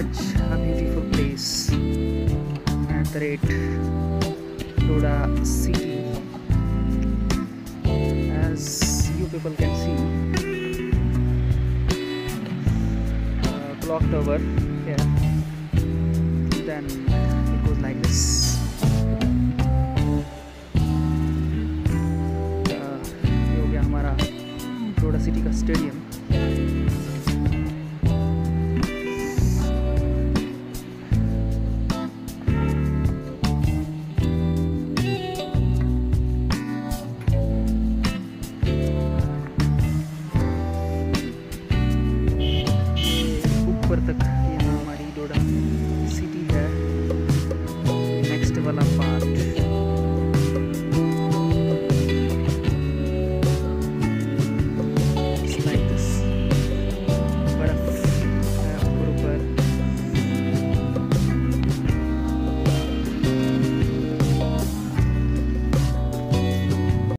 such a beautiful place at the rate Toda city as you people can see uh, clock tower here then it goes like this uh, ये हो गया हमारा Toda city का stadium போகிறதுக்கு